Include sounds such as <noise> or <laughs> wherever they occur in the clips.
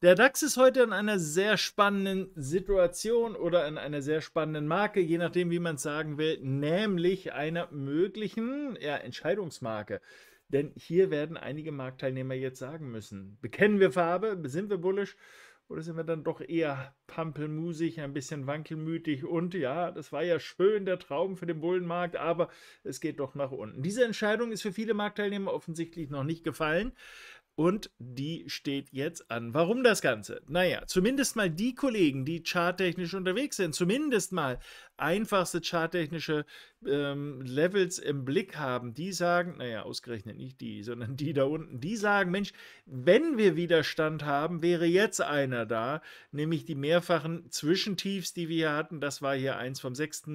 Der DAX ist heute in einer sehr spannenden Situation oder in einer sehr spannenden Marke, je nachdem, wie man es sagen will, nämlich einer möglichen ja, Entscheidungsmarke. Denn hier werden einige Marktteilnehmer jetzt sagen müssen, bekennen wir Farbe, sind wir bullish oder sind wir dann doch eher pampelmusig, ein bisschen wankelmütig und ja, das war ja schön, der Traum für den Bullenmarkt, aber es geht doch nach unten. Diese Entscheidung ist für viele Marktteilnehmer offensichtlich noch nicht gefallen und die steht jetzt an. Warum das Ganze? Naja, zumindest mal die Kollegen, die charttechnisch unterwegs sind, zumindest mal einfachste charttechnische ähm, Levels im Blick haben, die sagen, naja, ausgerechnet nicht die, sondern die da unten, die sagen, Mensch, wenn wir Widerstand haben, wäre jetzt einer da, nämlich die mehrfachen Zwischentiefs, die wir hier hatten. Das war hier eins vom 6.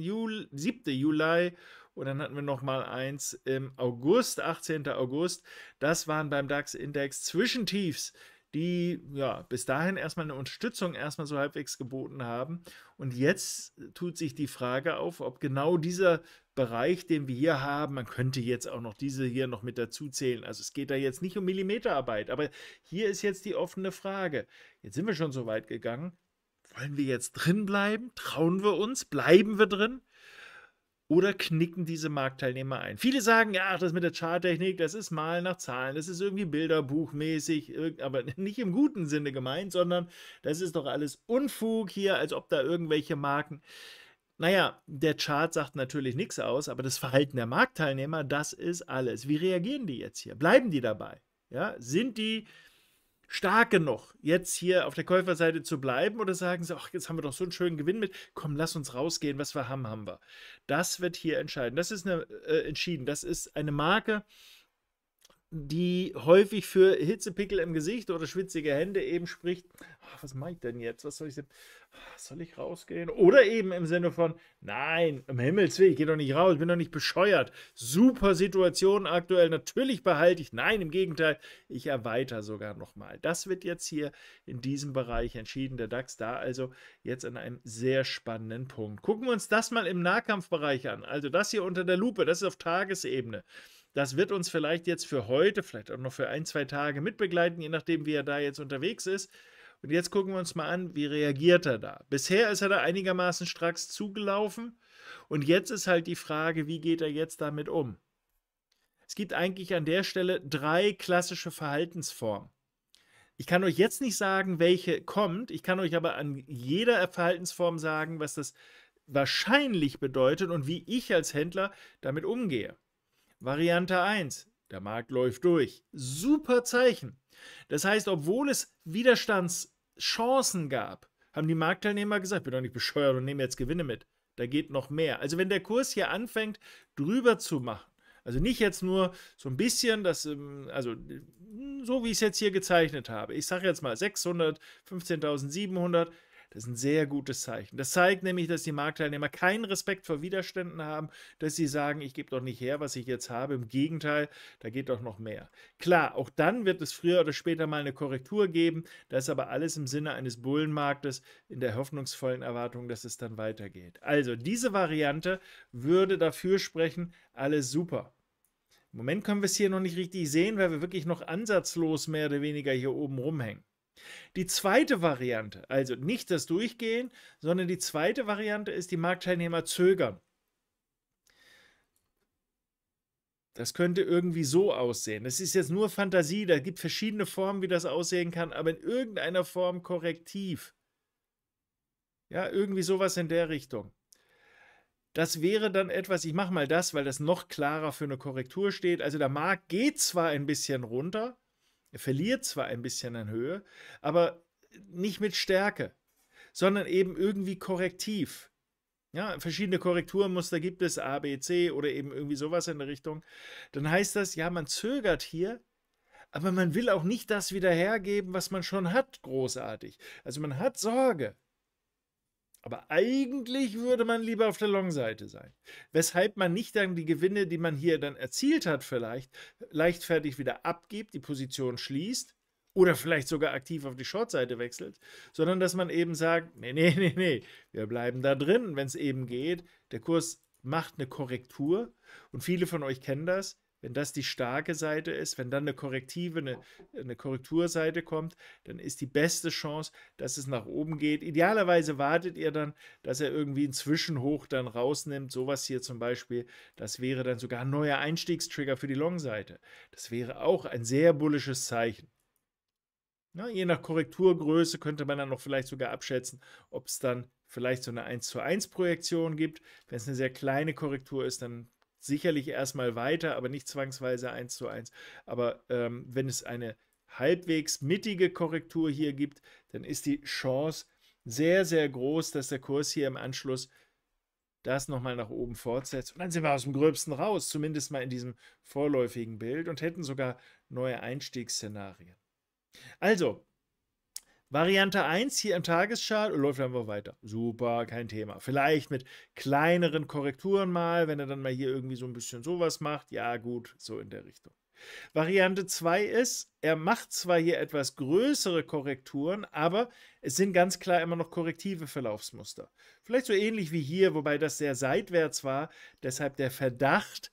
Juli, 7. Juli und dann hatten wir noch mal eins im August, 18. August. Das waren beim DAX-Index Zwischentiefs, die ja bis dahin erstmal eine Unterstützung erstmal so halbwegs geboten haben. Und jetzt tut sich die Frage auf, ob genau dieser Bereich, den wir hier haben, man könnte jetzt auch noch diese hier noch mit dazu zählen. Also es geht da jetzt nicht um Millimeterarbeit, aber hier ist jetzt die offene Frage. Jetzt sind wir schon so weit gegangen. Wollen wir jetzt drin bleiben? Trauen wir uns? Bleiben wir drin? Oder knicken diese Marktteilnehmer ein? Viele sagen, ja, das mit der Charttechnik, das ist mal nach Zahlen, das ist irgendwie bilderbuchmäßig, aber <laughs> nicht im guten Sinne gemeint, sondern das ist doch alles Unfug hier, als ob da irgendwelche Marken. Naja, der Chart sagt natürlich nichts aus, aber das Verhalten der Marktteilnehmer, das ist alles. Wie reagieren die jetzt hier? Bleiben die dabei? Ja, sind die stark genug, jetzt hier auf der Käuferseite zu bleiben oder sagen sie, ach, jetzt haben wir doch so einen schönen Gewinn mit, komm, lass uns rausgehen, was wir haben, haben wir. Das wird hier entscheiden. Das ist eine, äh, entschieden. Das ist eine Marke, die häufig für Hitzepickel im Gesicht oder schwitzige Hände eben spricht. Ach, was mache ich denn jetzt? Was soll ich denn? Soll ich rausgehen? Oder eben im Sinne von, nein, um Himmels Willen, ich gehe doch nicht raus, ich bin doch nicht bescheuert. Super Situation aktuell, natürlich behalte ich. Nein, im Gegenteil, ich erweitere sogar nochmal. Das wird jetzt hier in diesem Bereich entschieden. Der DAX da also jetzt an einem sehr spannenden Punkt. Gucken wir uns das mal im Nahkampfbereich an. Also das hier unter der Lupe, das ist auf Tagesebene. Das wird uns vielleicht jetzt für heute, vielleicht auch noch für ein, zwei Tage mitbegleiten, je nachdem, wie er da jetzt unterwegs ist. Und jetzt gucken wir uns mal an, wie reagiert er da. Bisher ist er da einigermaßen stracks zugelaufen. Und jetzt ist halt die Frage, wie geht er jetzt damit um? Es gibt eigentlich an der Stelle drei klassische Verhaltensformen. Ich kann euch jetzt nicht sagen, welche kommt. Ich kann euch aber an jeder Verhaltensform sagen, was das wahrscheinlich bedeutet und wie ich als Händler damit umgehe. Variante 1. Der Markt läuft durch. Super Zeichen. Das heißt, obwohl es Widerstandschancen gab, haben die Marktteilnehmer gesagt, bin doch nicht bescheuert und nehme jetzt Gewinne mit. Da geht noch mehr. Also wenn der Kurs hier anfängt, drüber zu machen, also nicht jetzt nur so ein bisschen, das, ähm, also so wie ich es jetzt hier gezeichnet habe. Ich sage jetzt mal 600, 15.700, das ist ein sehr gutes Zeichen. Das zeigt nämlich, dass die Marktteilnehmer keinen Respekt vor Widerständen haben, dass sie sagen, ich gebe doch nicht her, was ich jetzt habe. Im Gegenteil, da geht doch noch mehr. Klar, auch dann wird es früher oder später mal eine Korrektur geben. Das ist aber alles im Sinne eines Bullenmarktes in der hoffnungsvollen Erwartung, dass es dann weitergeht. Also diese Variante würde dafür sprechen, alles super. Im Moment können wir es hier noch nicht richtig sehen, weil wir wirklich noch ansatzlos mehr oder weniger hier oben rumhängen. Die zweite Variante, also nicht das Durchgehen, sondern die zweite Variante ist, die Marktteilnehmer zögern. Das könnte irgendwie so aussehen. Das ist jetzt nur Fantasie, da gibt verschiedene Formen, wie das aussehen kann, aber in irgendeiner Form korrektiv. Ja, irgendwie sowas in der Richtung. Das wäre dann etwas, ich mache mal das, weil das noch klarer für eine Korrektur steht. Also der Markt geht zwar ein bisschen runter, er verliert zwar ein bisschen an Höhe, aber nicht mit Stärke, sondern eben irgendwie korrektiv. Ja, verschiedene Korrekturmuster gibt es, A, B, C oder eben irgendwie sowas in der Richtung. Dann heißt das, ja, man zögert hier, aber man will auch nicht das wieder hergeben, was man schon hat, großartig. Also man hat Sorge. Aber eigentlich würde man lieber auf der Long-Seite sein. Weshalb man nicht dann die Gewinne, die man hier dann erzielt hat, vielleicht leichtfertig wieder abgibt, die Position schließt oder vielleicht sogar aktiv auf die Short-Seite wechselt, sondern dass man eben sagt, <laughs> nee, nee, nee, nee, wir bleiben da drin, wenn es eben geht. Der Kurs macht eine Korrektur und viele von euch kennen das. Wenn das die starke Seite ist, wenn dann eine korrektive, eine, eine Korrekturseite kommt, dann ist die beste Chance, dass es nach oben geht. Idealerweise wartet ihr dann, dass er irgendwie einen Zwischenhoch dann rausnimmt. Sowas hier zum Beispiel, das wäre dann sogar ein neuer Einstiegstrigger für die Long-Seite. Das wäre auch ein sehr bullisches Zeichen. Ja, je nach Korrekturgröße könnte man dann noch vielleicht sogar abschätzen, ob es dann vielleicht so eine 1 zu 1 Projektion gibt. Wenn es eine sehr kleine Korrektur ist, dann sicherlich erstmal weiter, aber nicht zwangsweise 1 zu 1. Aber ähm, wenn es eine halbwegs mittige Korrektur hier gibt, dann ist die Chance sehr, sehr groß, dass der Kurs hier im Anschluss das nochmal nach oben fortsetzt. Und dann sind wir aus dem Gröbsten raus, zumindest mal in diesem vorläufigen Bild und hätten sogar neue Einstiegsszenarien. Also, Variante 1 hier im Tageschart läuft einfach weiter. Super, kein Thema. Vielleicht mit kleineren Korrekturen mal, wenn er dann mal hier irgendwie so ein bisschen sowas macht. Ja, gut, so in der Richtung. Variante 2 ist, er macht zwar hier etwas größere Korrekturen, aber es sind ganz klar immer noch korrektive Verlaufsmuster. Vielleicht so ähnlich wie hier, wobei das sehr seitwärts war. Deshalb der Verdacht,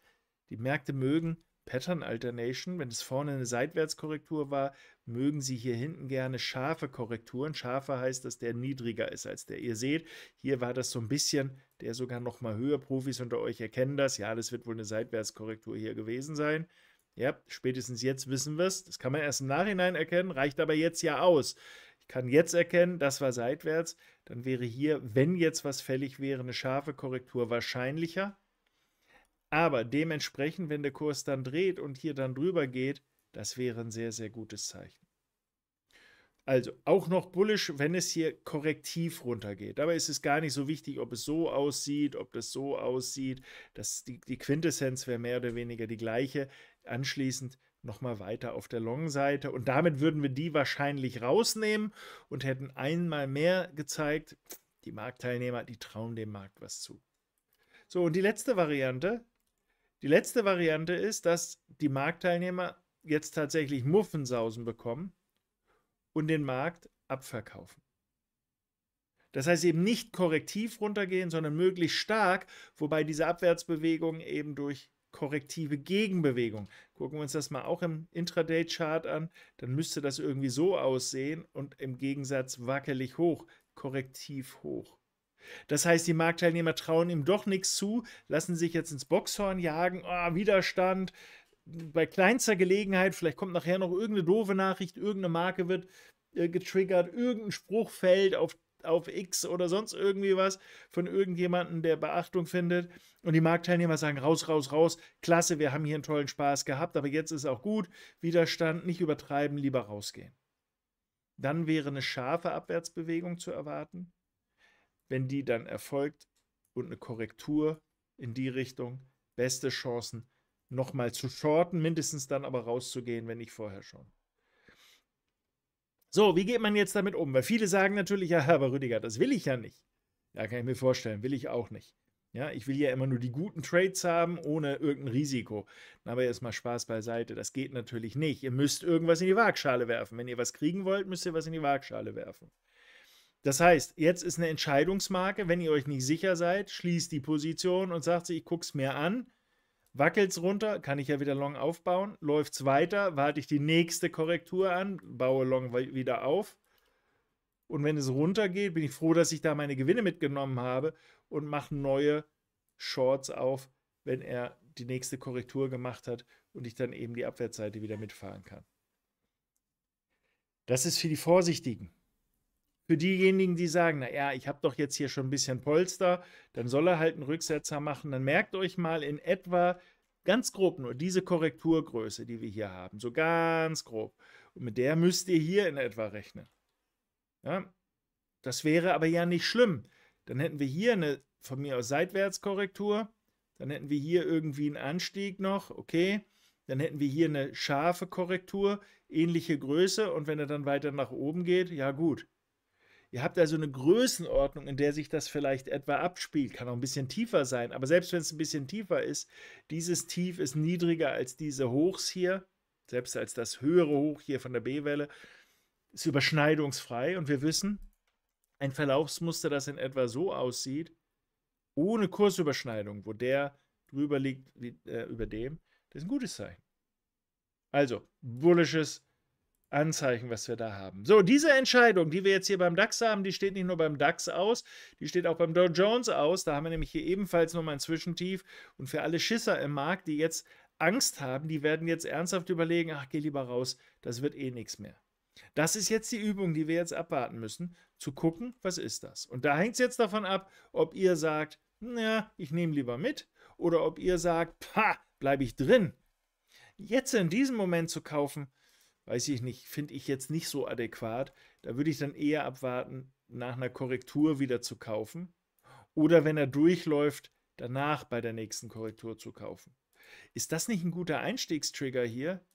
die Märkte mögen Pattern Alternation, wenn es vorne eine Seitwärtskorrektur war, mögen Sie hier hinten gerne scharfe Korrekturen. Scharfer heißt, dass der niedriger ist als der. Ihr seht, hier war das so ein bisschen, der sogar noch mal höher. Profis unter euch erkennen das. Ja, das wird wohl eine Seitwärtskorrektur hier gewesen sein. Ja, spätestens jetzt wissen wir es. Das kann man erst im Nachhinein erkennen, reicht aber jetzt ja aus. Ich kann jetzt erkennen, das war seitwärts. Dann wäre hier, wenn jetzt was fällig wäre, eine scharfe Korrektur wahrscheinlicher. Aber dementsprechend, wenn der Kurs dann dreht und hier dann drüber geht, das wäre ein sehr, sehr gutes Zeichen. Also auch noch bullish, wenn es hier korrektiv runtergeht. Dabei ist es gar nicht so wichtig, ob es so aussieht, ob das so aussieht. Das, die, die Quintessenz wäre mehr oder weniger die gleiche. Anschließend nochmal weiter auf der Long-Seite. Und damit würden wir die wahrscheinlich rausnehmen und hätten einmal mehr gezeigt, die Marktteilnehmer, die trauen dem Markt was zu. So, und die letzte Variante. Die letzte Variante ist, dass die Marktteilnehmer jetzt tatsächlich Muffensausen bekommen und den Markt abverkaufen. Das heißt eben nicht korrektiv runtergehen, sondern möglichst stark, wobei diese Abwärtsbewegung eben durch korrektive Gegenbewegung. Gucken wir uns das mal auch im Intraday-Chart an, dann müsste das irgendwie so aussehen und im Gegensatz wackelig hoch, korrektiv hoch. Das heißt, die Marktteilnehmer trauen ihm doch nichts zu, lassen sich jetzt ins Boxhorn jagen, oh, Widerstand, bei kleinster Gelegenheit, vielleicht kommt nachher noch irgendeine doofe Nachricht, irgendeine Marke wird äh, getriggert, irgendein Spruch fällt auf, auf X oder sonst irgendwie was von irgendjemandem, der Beachtung findet. Und die Marktteilnehmer sagen, raus, raus, raus, klasse, wir haben hier einen tollen Spaß gehabt, aber jetzt ist auch gut, Widerstand, nicht übertreiben, lieber rausgehen. Dann wäre eine scharfe Abwärtsbewegung zu erwarten. Wenn die dann erfolgt und eine Korrektur in die Richtung, beste Chancen, nochmal zu shorten, mindestens dann aber rauszugehen, wenn nicht vorher schon. So, wie geht man jetzt damit um? Weil viele sagen natürlich, ja, aber Rüdiger, das will ich ja nicht. Ja, kann ich mir vorstellen, will ich auch nicht. Ja, ich will ja immer nur die guten Trades haben, ohne irgendein Risiko. Aber jetzt mal Spaß beiseite, das geht natürlich nicht. Ihr müsst irgendwas in die Waagschale werfen. Wenn ihr was kriegen wollt, müsst ihr was in die Waagschale werfen. Das heißt, jetzt ist eine Entscheidungsmarke, wenn ihr euch nicht sicher seid, schließt die Position und sagt, ich gucke es mir an Wackelt es runter, kann ich ja wieder Long aufbauen. Läuft es weiter, warte ich die nächste Korrektur an, baue Long wieder auf. Und wenn es runtergeht, bin ich froh, dass ich da meine Gewinne mitgenommen habe und mache neue Shorts auf, wenn er die nächste Korrektur gemacht hat und ich dann eben die Abwärtsseite wieder mitfahren kann. Das ist für die Vorsichtigen. Für diejenigen, die sagen, naja, ich habe doch jetzt hier schon ein bisschen Polster, dann soll er halt einen Rücksetzer machen. Dann merkt euch mal in etwa, ganz grob nur, diese Korrekturgröße, die wir hier haben. So ganz grob. Und mit der müsst ihr hier in etwa rechnen. Ja? Das wäre aber ja nicht schlimm. Dann hätten wir hier eine von mir aus Seitwärtskorrektur. Dann hätten wir hier irgendwie einen Anstieg noch. Okay. Dann hätten wir hier eine scharfe Korrektur, ähnliche Größe. Und wenn er dann weiter nach oben geht, ja gut Ihr habt also eine Größenordnung, in der sich das vielleicht etwa abspielt. Kann auch ein bisschen tiefer sein, aber selbst wenn es ein bisschen tiefer ist, dieses Tief ist niedriger als diese Hochs hier, selbst als das höhere Hoch hier von der B-Welle, ist überschneidungsfrei und wir wissen, ein Verlaufsmuster, das in etwa so aussieht, ohne Kursüberschneidung, wo der drüber liegt äh, über dem, Das ist ein gutes Zeichen. Also, bullisches Anzeichen, was wir da haben. So, diese Entscheidung, die wir jetzt hier beim DAX haben, die steht nicht nur beim DAX aus, die steht auch beim Dow Jones aus. Da haben wir nämlich hier ebenfalls nochmal ein Zwischentief. Und für alle Schisser im Markt, die jetzt Angst haben, die werden jetzt ernsthaft überlegen, ach, geh lieber raus, das wird eh nichts mehr. Das ist jetzt die Übung, die wir jetzt abwarten müssen, zu gucken, was ist das. Und da hängt es jetzt davon ab, ob ihr sagt, na, ich nehme lieber mit, oder ob ihr sagt, pa, bleibe ich drin. Jetzt in diesem Moment zu kaufen, weiß ich nicht, finde ich jetzt nicht so adäquat. Da würde ich dann eher abwarten, nach einer Korrektur wieder zu kaufen. Oder wenn er durchläuft, danach bei der nächsten Korrektur zu kaufen. Ist das nicht ein guter Einstiegstrigger hier?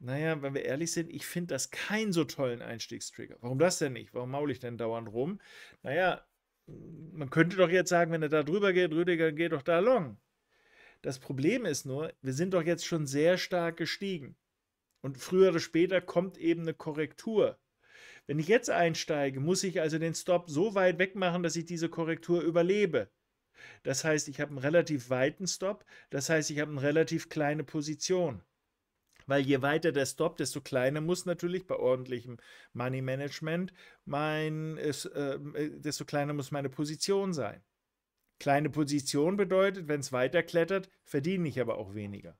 Naja, wenn wir ehrlich sind, ich finde das keinen so tollen Einstiegstrigger. Warum das denn nicht? Warum maule ich denn dauernd rum? Naja, man könnte doch jetzt sagen, wenn er da drüber geht, Rüdiger, geht doch da long. Das Problem ist nur, wir sind doch jetzt schon sehr stark gestiegen. Und früher oder später kommt eben eine Korrektur. Wenn ich jetzt einsteige, muss ich also den Stop so weit wegmachen, dass ich diese Korrektur überlebe. Das heißt, ich habe einen relativ weiten Stop, das heißt, ich habe eine relativ kleine Position. Weil je weiter der Stop, desto kleiner muss natürlich bei ordentlichem Money Management mein, äh, desto kleiner muss meine Position sein. Kleine Position bedeutet, wenn es weiter klettert, verdiene ich aber auch weniger.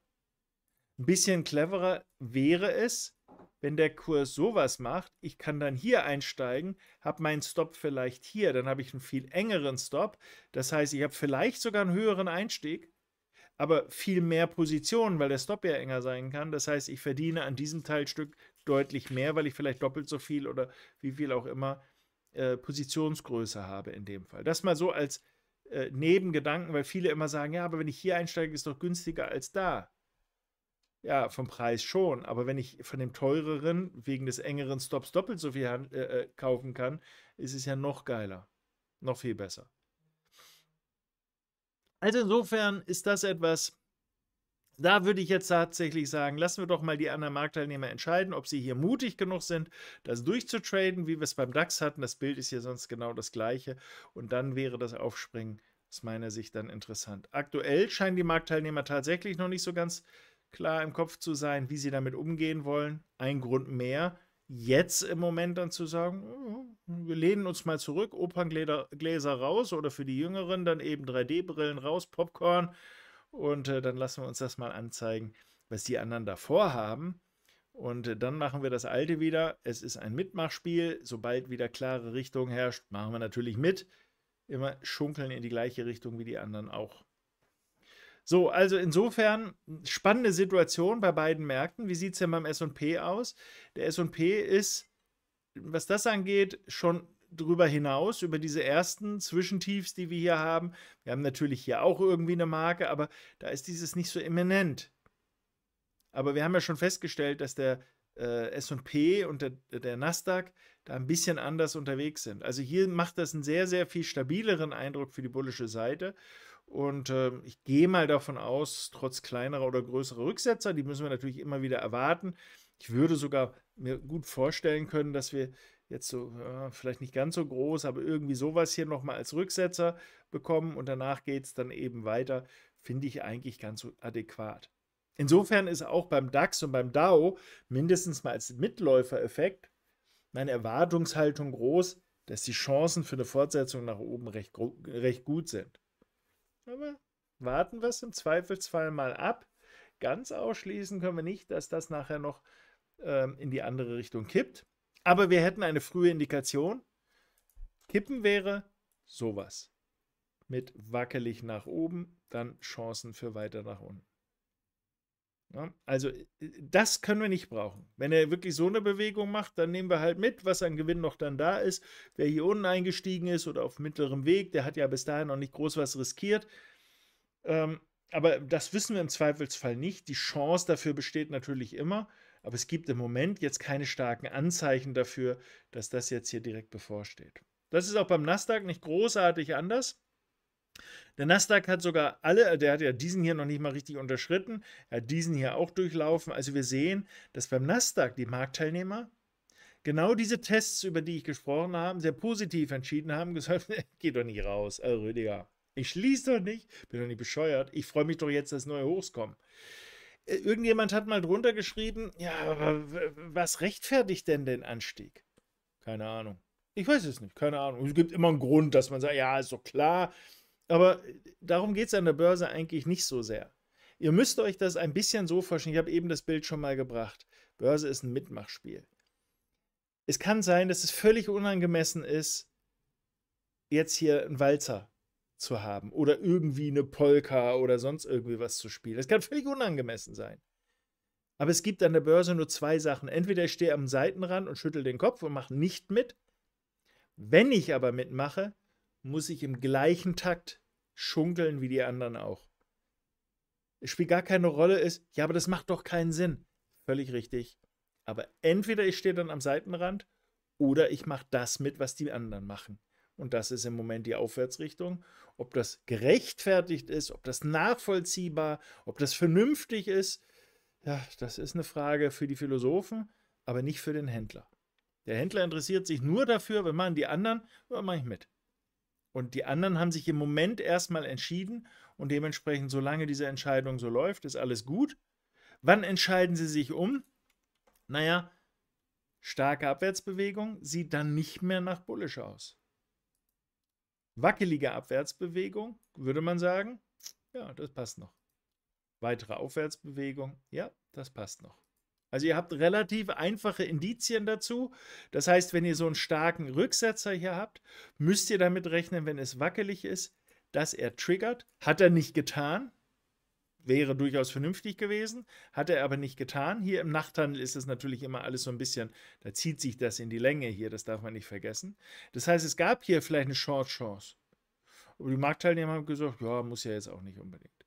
Ein bisschen cleverer wäre es, wenn der Kurs sowas macht, ich kann dann hier einsteigen, habe meinen Stop vielleicht hier, dann habe ich einen viel engeren Stop. Das heißt, ich habe vielleicht sogar einen höheren Einstieg, aber viel mehr Positionen, weil der Stop ja enger sein kann. Das heißt, ich verdiene an diesem Teilstück deutlich mehr, weil ich vielleicht doppelt so viel oder wie viel auch immer äh, Positionsgröße habe in dem Fall. Das mal so als äh, Nebengedanken, weil viele immer sagen, ja, aber wenn ich hier einsteige, ist doch günstiger als da. Ja, vom Preis schon. Aber wenn ich von dem teureren wegen des engeren Stops doppelt so viel äh, äh, kaufen kann, ist es ja noch geiler. Noch viel besser. Also insofern ist das etwas, da würde ich jetzt tatsächlich sagen, lassen wir doch mal die anderen Marktteilnehmer entscheiden, ob sie hier mutig genug sind, das durchzutraden, wie wir es beim DAX hatten. Das Bild ist hier sonst genau das gleiche. Und dann wäre das Aufspringen aus meiner Sicht dann interessant. Aktuell scheinen die Marktteilnehmer tatsächlich noch nicht so ganz klar im Kopf zu sein, wie sie damit umgehen wollen. Ein Grund mehr, jetzt im Moment dann zu sagen, wir lehnen uns mal zurück, Operngläser raus oder für die Jüngeren dann eben 3D-Brillen raus, Popcorn und äh, dann lassen wir uns das mal anzeigen, was die anderen davor haben. Und äh, dann machen wir das alte wieder. Es ist ein Mitmachspiel. Sobald wieder klare Richtung herrscht, machen wir natürlich mit. Immer schunkeln in die gleiche Richtung wie die anderen auch. So, also insofern spannende Situation bei beiden Märkten. Wie sieht es denn beim SP aus? Der SP ist, was das angeht, schon drüber hinaus, über diese ersten Zwischentiefs, die wir hier haben. Wir haben natürlich hier auch irgendwie eine Marke, aber da ist dieses nicht so eminent. Aber wir haben ja schon festgestellt, dass der äh, SP und der, der Nasdaq da ein bisschen anders unterwegs sind. Also hier macht das einen sehr, sehr viel stabileren Eindruck für die bullische Seite. Und äh, ich gehe mal davon aus, trotz kleinerer oder größerer Rücksetzer, die müssen wir natürlich immer wieder erwarten. Ich würde sogar mir gut vorstellen können, dass wir jetzt so, äh, vielleicht nicht ganz so groß, aber irgendwie sowas hier nochmal als Rücksetzer bekommen und danach geht es dann eben weiter, finde ich eigentlich ganz adäquat. Insofern ist auch beim DAX und beim DAO mindestens mal als Mitläufereffekt meine Erwartungshaltung groß, dass die Chancen für eine Fortsetzung nach oben recht, recht gut sind. Aber warten wir es im Zweifelsfall mal ab. Ganz ausschließen können wir nicht, dass das nachher noch ähm, in die andere Richtung kippt. Aber wir hätten eine frühe Indikation. Kippen wäre sowas. Mit wackelig nach oben, dann Chancen für weiter nach unten. Ja, also das können wir nicht brauchen. Wenn er wirklich so eine Bewegung macht, dann nehmen wir halt mit, was an Gewinn noch dann da ist. Wer hier unten eingestiegen ist oder auf mittlerem Weg, der hat ja bis dahin noch nicht groß was riskiert. Ähm, aber das wissen wir im Zweifelsfall nicht. Die Chance dafür besteht natürlich immer. Aber es gibt im Moment jetzt keine starken Anzeichen dafür, dass das jetzt hier direkt bevorsteht. Das ist auch beim Nasdaq nicht großartig anders. Der Nasdaq hat sogar alle, der hat ja diesen hier noch nicht mal richtig unterschritten, er hat diesen hier auch durchlaufen. Also wir sehen, dass beim Nasdaq die Marktteilnehmer genau diese Tests, über die ich gesprochen habe, sehr positiv entschieden haben, gesagt, <laughs> geht doch nicht raus, also Rüdiger. Ich schließe doch nicht, bin doch nicht bescheuert. Ich freue mich doch jetzt, dass neue Hochs kommen. Äh, irgendjemand hat mal drunter geschrieben, ja, was rechtfertigt denn den Anstieg? Keine Ahnung. Ich weiß es nicht, keine Ahnung. Es gibt immer einen Grund, dass man sagt, ja, ist doch klar. Aber äh, darum geht es an der Börse eigentlich nicht so sehr. Ihr müsst euch das ein bisschen so vorstellen. Ich habe eben das Bild schon mal gebracht. Börse ist ein Mitmachspiel. Es kann sein, dass es völlig unangemessen ist, jetzt hier einen Walzer zu haben oder irgendwie eine Polka oder sonst irgendwie was zu spielen. Das kann völlig unangemessen sein. Aber es gibt an der Börse nur zwei Sachen. Entweder ich stehe am Seitenrand und schüttel den Kopf und mache nicht mit. Wenn ich aber mitmache, muss ich im gleichen Takt schunkeln wie die anderen auch. Es spielt gar keine Rolle, ist, ja, aber das macht doch keinen Sinn. Völlig richtig. Aber entweder ich stehe dann am Seitenrand oder ich mache das mit, was die anderen machen. Und das ist im Moment die Aufwärtsrichtung. Ob das gerechtfertigt ist, ob das nachvollziehbar, ob das vernünftig ist, ja, das ist eine Frage für die Philosophen, aber nicht für den Händler. Der Händler interessiert sich nur dafür, wenn man die anderen, ja, mache ich mit. Und die anderen haben sich im Moment erstmal entschieden und dementsprechend, solange diese Entscheidung so läuft, ist alles gut. Wann entscheiden sie sich um? Naja, starke Abwärtsbewegung sieht dann nicht mehr nach bullisch aus wackelige Abwärtsbewegung, würde man sagen. Ja, das passt noch. Weitere Aufwärtsbewegung, ja, das passt noch. Also ihr habt relativ einfache Indizien dazu. Das heißt, wenn ihr so einen starken Rücksetzer hier habt, müsst ihr damit rechnen, wenn es wackelig ist, dass er triggert. Hat er nicht getan. Wäre durchaus vernünftig gewesen, hat er aber nicht getan. Hier im Nachthandel ist es natürlich immer alles so ein bisschen, da zieht sich das in die Länge hier, das darf man nicht vergessen. Das heißt, es gab hier vielleicht eine Short-Chance. Aber die Marktteilnehmer haben gesagt, ja, muss ja jetzt auch nicht unbedingt.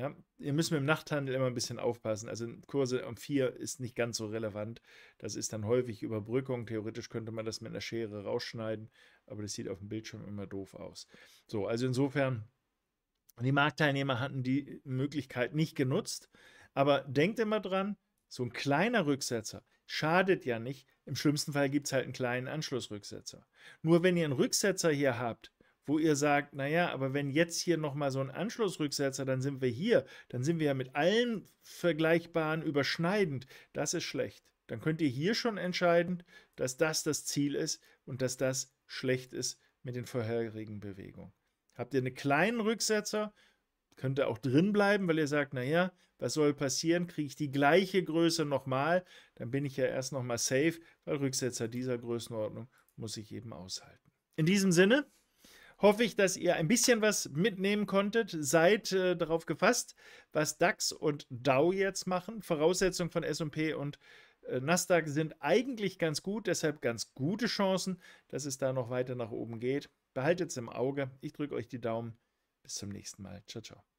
Ja, ihr müsst mit dem Nachthandel immer ein bisschen aufpassen. Also Kurse um 4 ist nicht ganz so relevant. Das ist dann häufig Überbrückung. Theoretisch könnte man das mit einer Schere rausschneiden, aber das sieht auf dem Bildschirm immer doof aus. So, also insofern die Marktteilnehmer hatten die Möglichkeit nicht genutzt. Aber denkt immer dran, so ein kleiner Rücksetzer schadet ja nicht. Im schlimmsten Fall gibt es halt einen kleinen Anschlussrücksetzer. Nur wenn ihr einen Rücksetzer hier habt, wo ihr sagt, naja, aber wenn jetzt hier nochmal so ein Anschlussrücksetzer, dann sind wir hier, dann sind wir ja mit allen Vergleichbaren überschneidend. Das ist schlecht. Dann könnt ihr hier schon entscheiden, dass das das Ziel ist und dass das schlecht ist mit den vorherigen Bewegungen. Habt ihr einen kleinen Rücksetzer, könnt ihr auch drin bleiben, weil ihr sagt, naja, was soll passieren? Kriege ich die gleiche Größe nochmal? Dann bin ich ja erst nochmal safe, weil Rücksetzer dieser Größenordnung muss ich eben aushalten. In diesem Sinne hoffe ich, dass ihr ein bisschen was mitnehmen konntet. Seid äh, darauf gefasst, was DAX und DAO jetzt machen. Voraussetzungen von SP und äh, Nasdaq sind eigentlich ganz gut, deshalb ganz gute Chancen, dass es da noch weiter nach oben geht. Behaltet es im Auge. Ich drücke euch die Daumen. Bis zum nächsten Mal. Ciao, ciao.